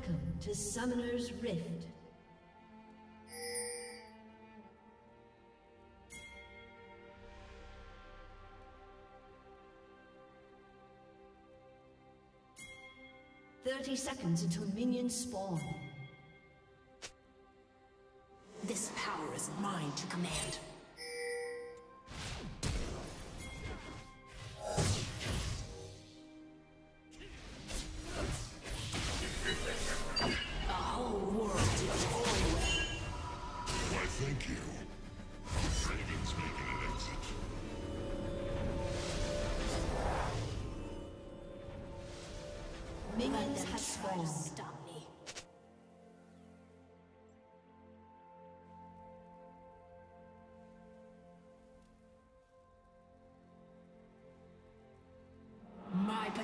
Welcome to Summoner's Rift. Thirty seconds until minions spawn. This power is mine to command.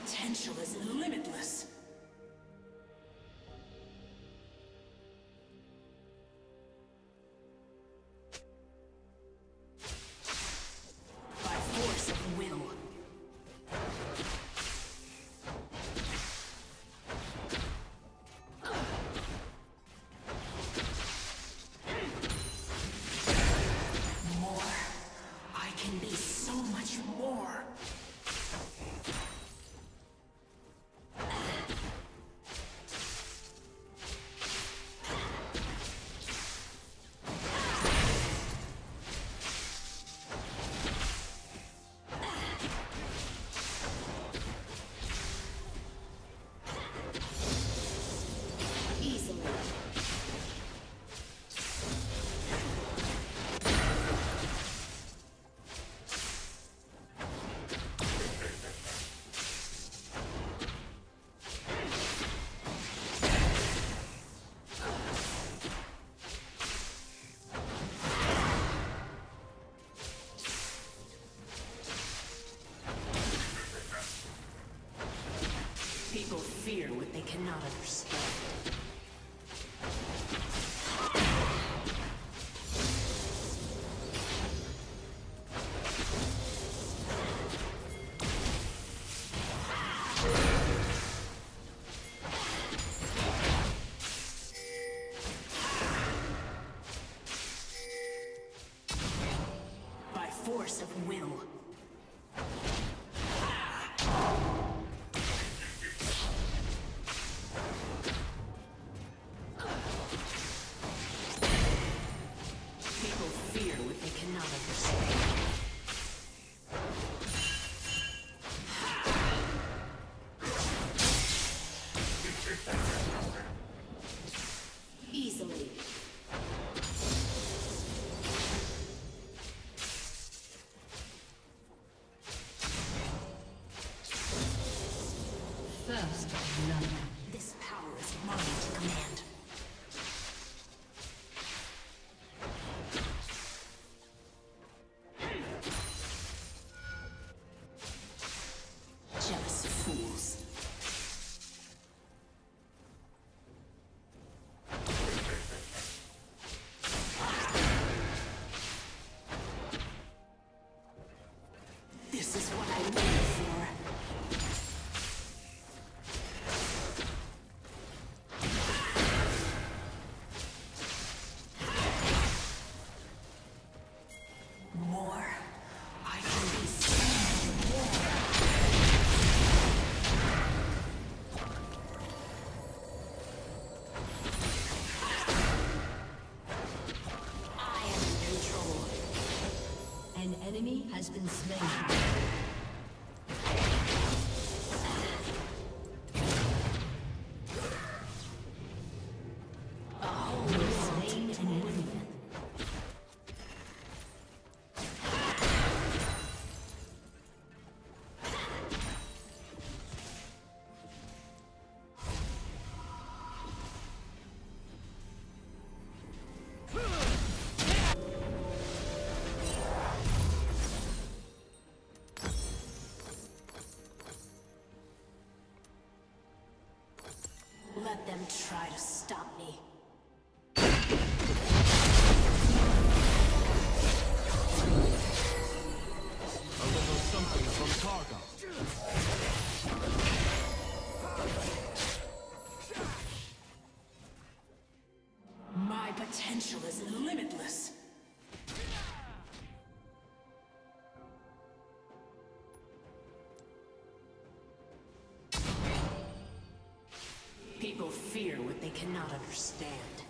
Potential is limitless. them try to stop me. A little something from Targo. My potential is limited. cannot understand.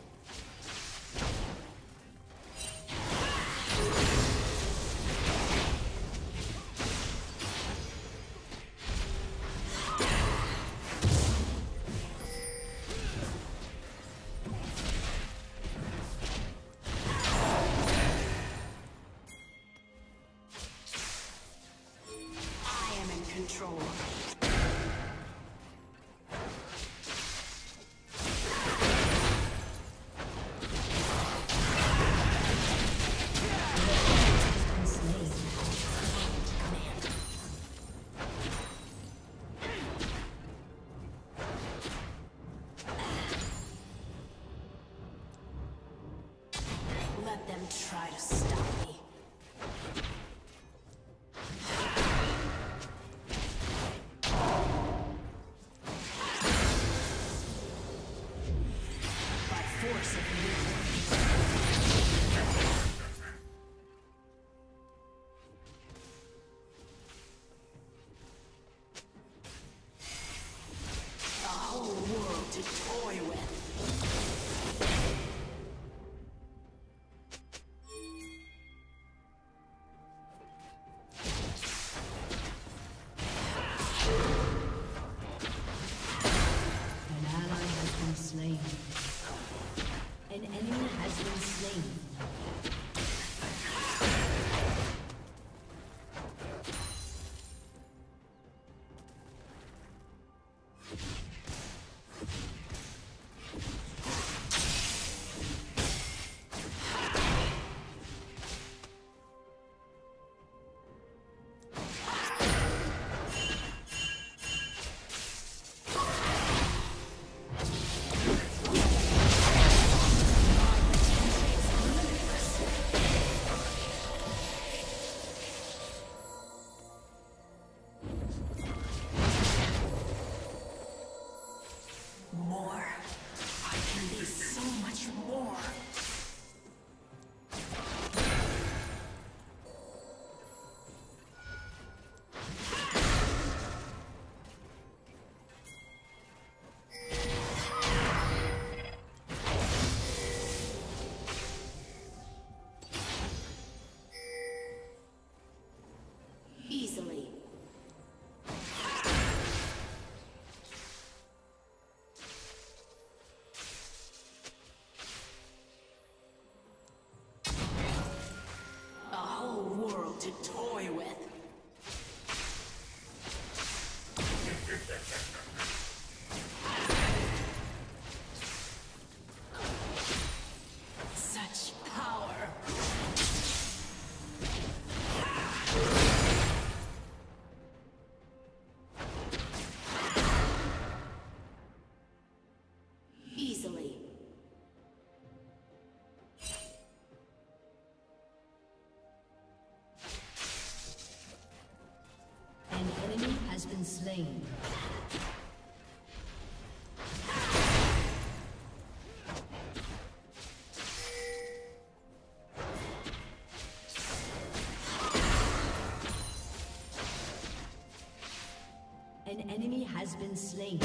Let them try to stop me. 집 slain. An enemy has been slain.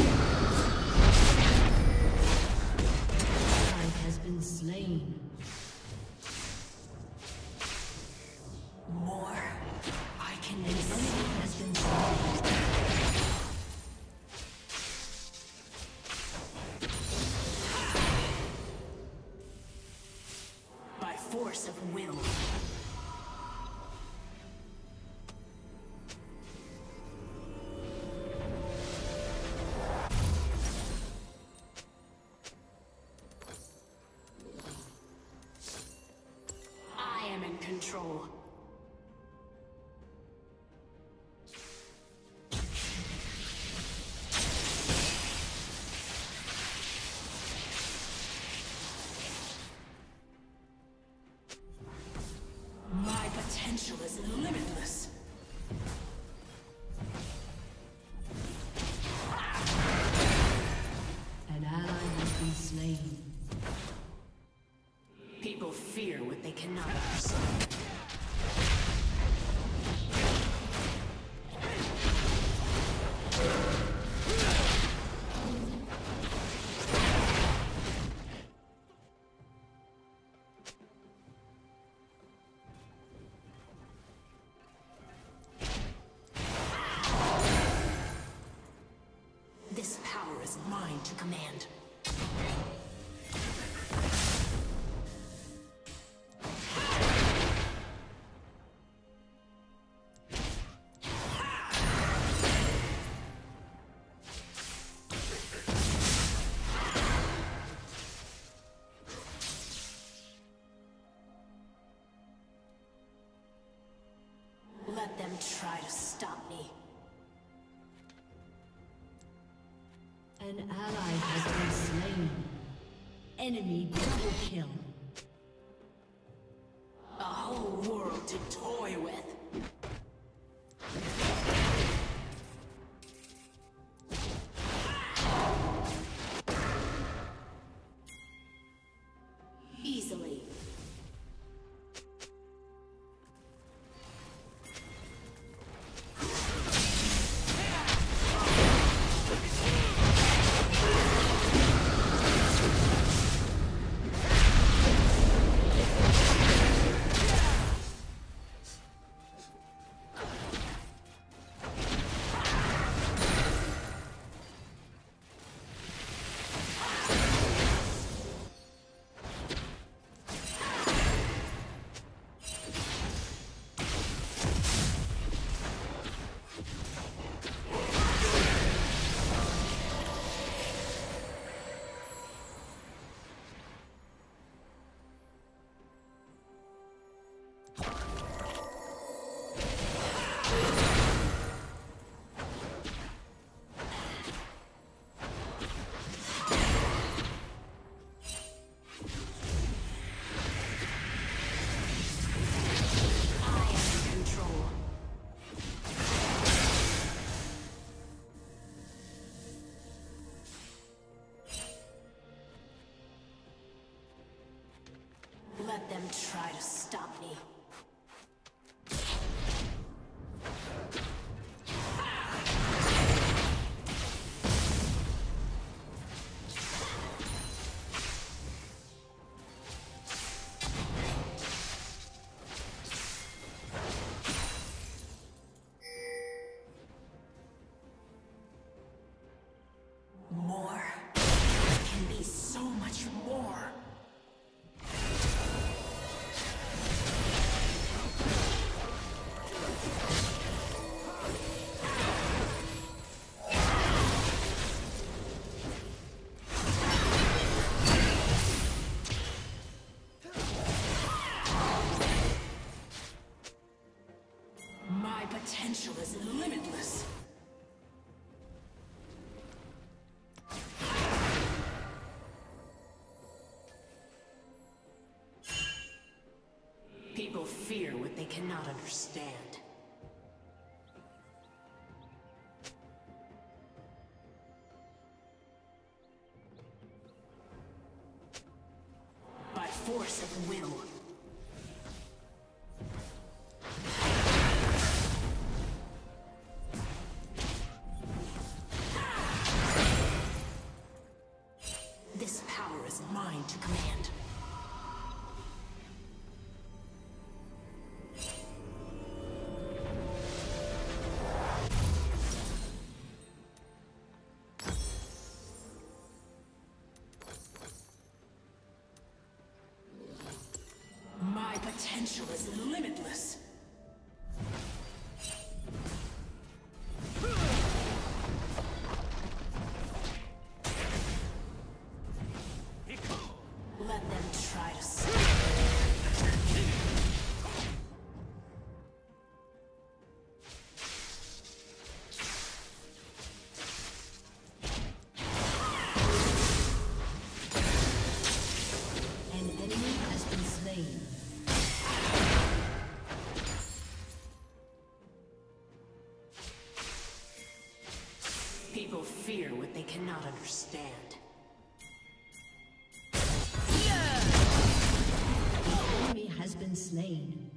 taken others. Try to stop me. An ally has been slain. Enemy double kill. Them try to stop me. Fear what they cannot understand. By force of will. My potential is People fear what they cannot understand. The enemy has been slain.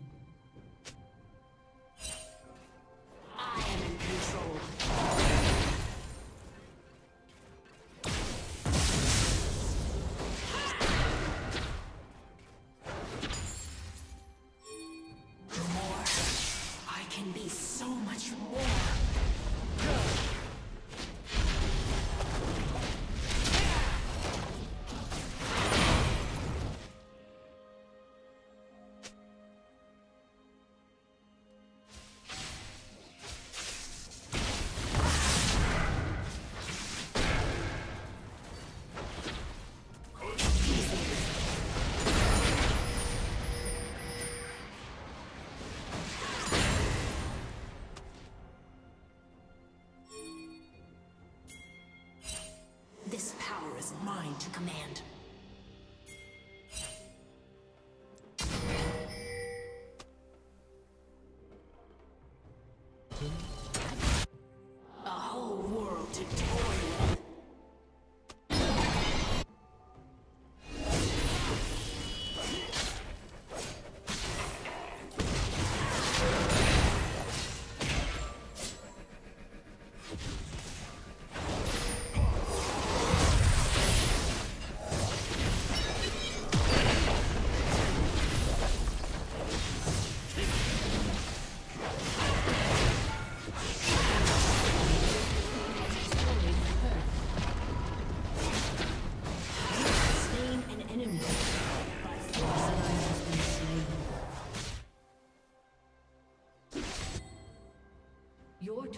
is mine to command.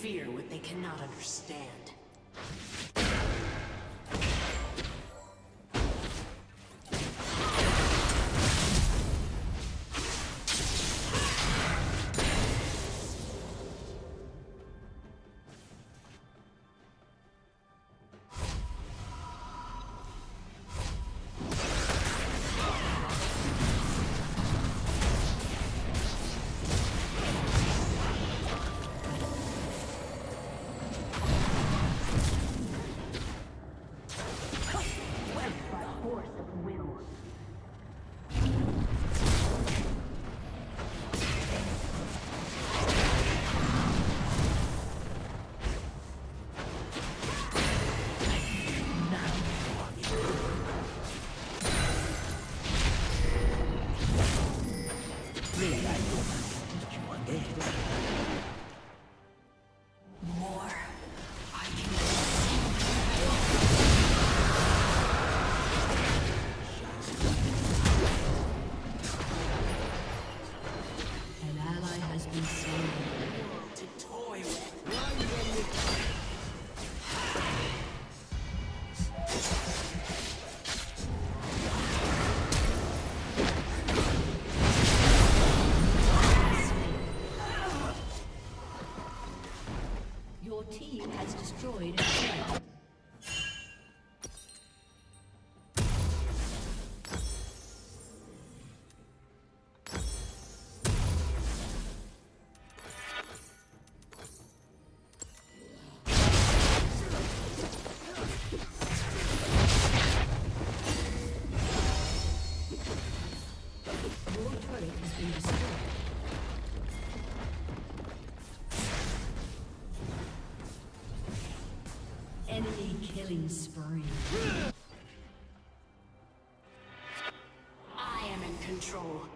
fear what they cannot understand. destroyed. Killing spree. I am in control.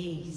Aced.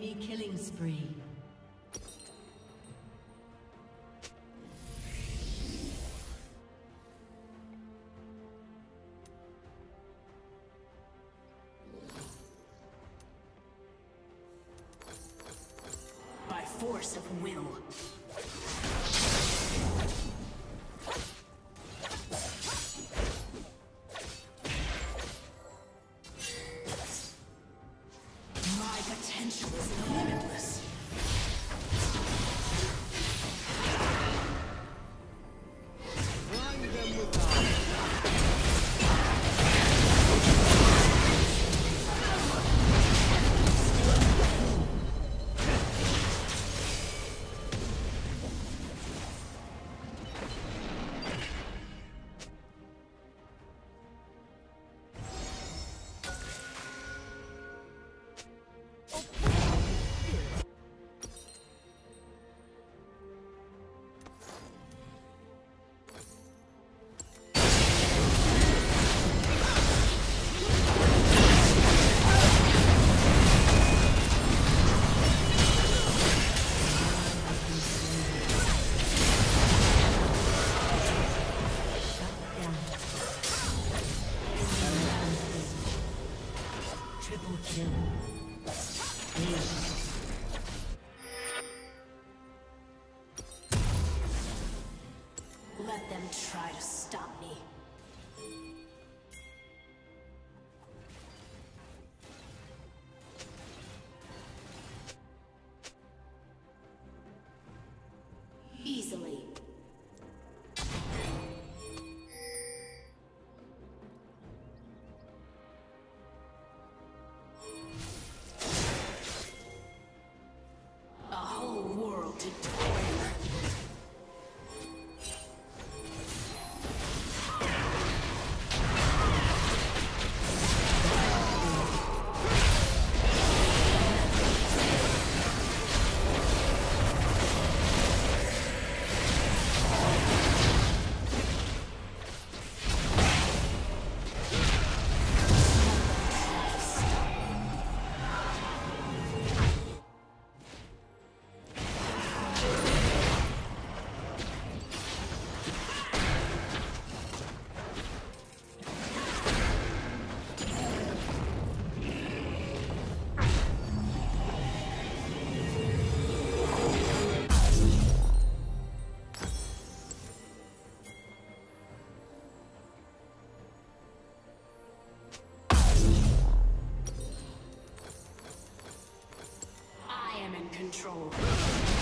Enemy killing spree. By force of will. Control.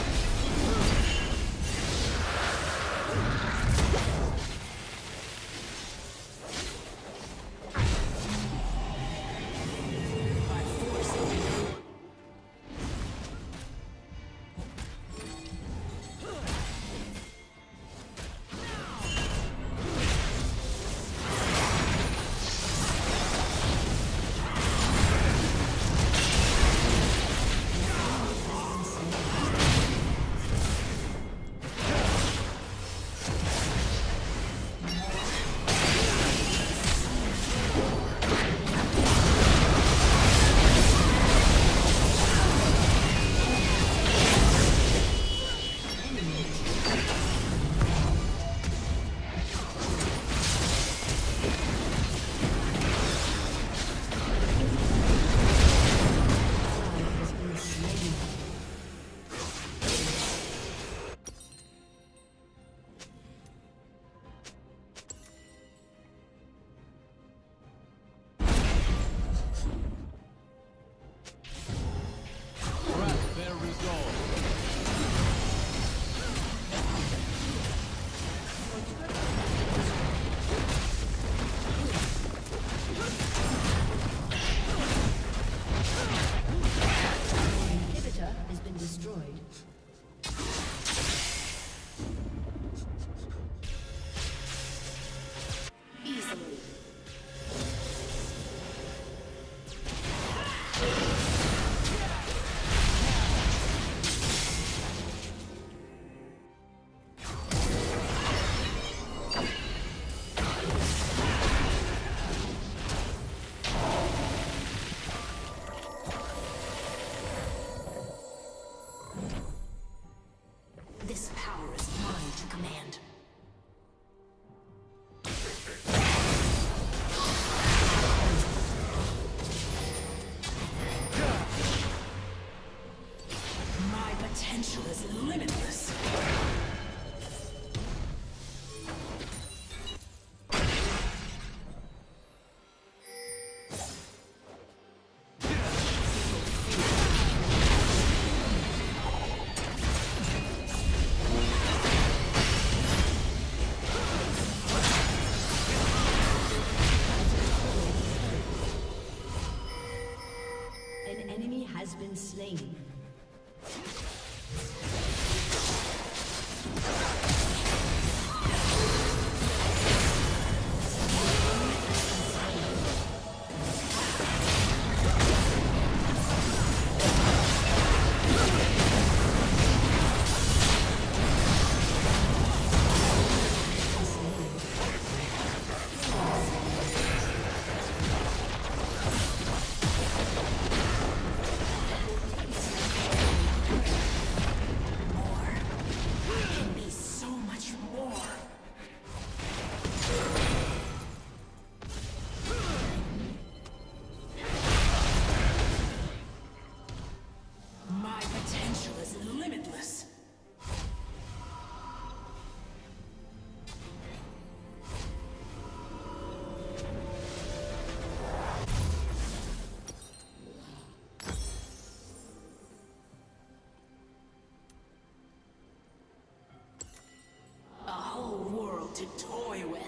To toy with.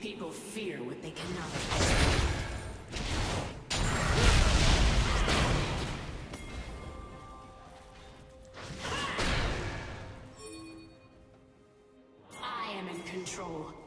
People fear what they cannot. Control.